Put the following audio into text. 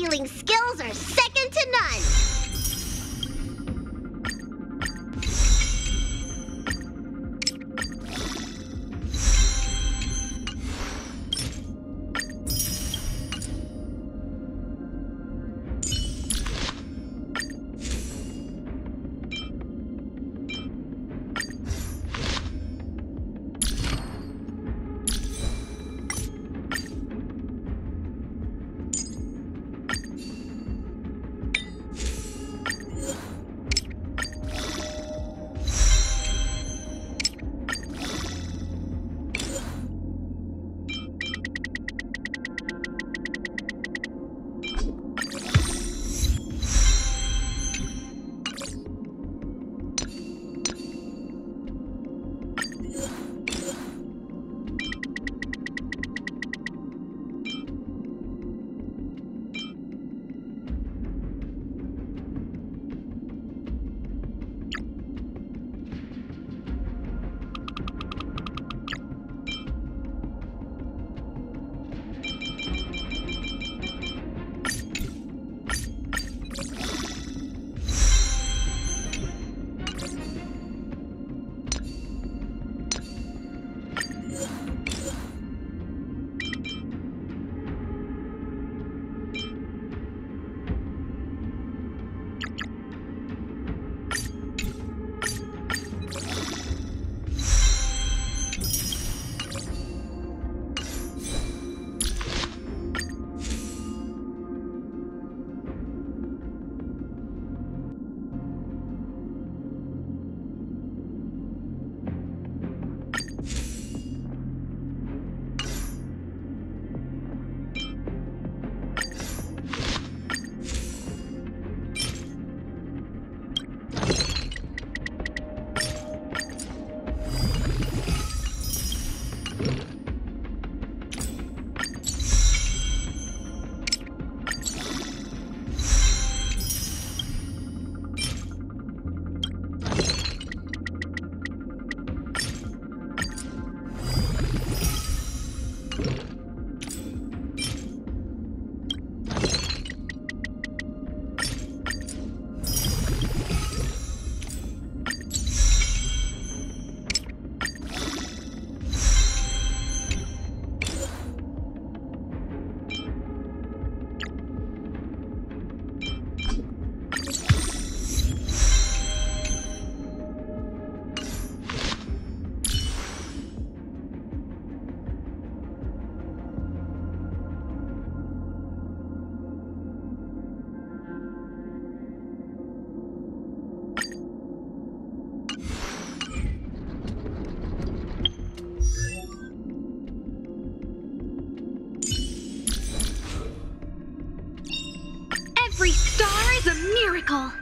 healing skills are second to none. Every star is a miracle.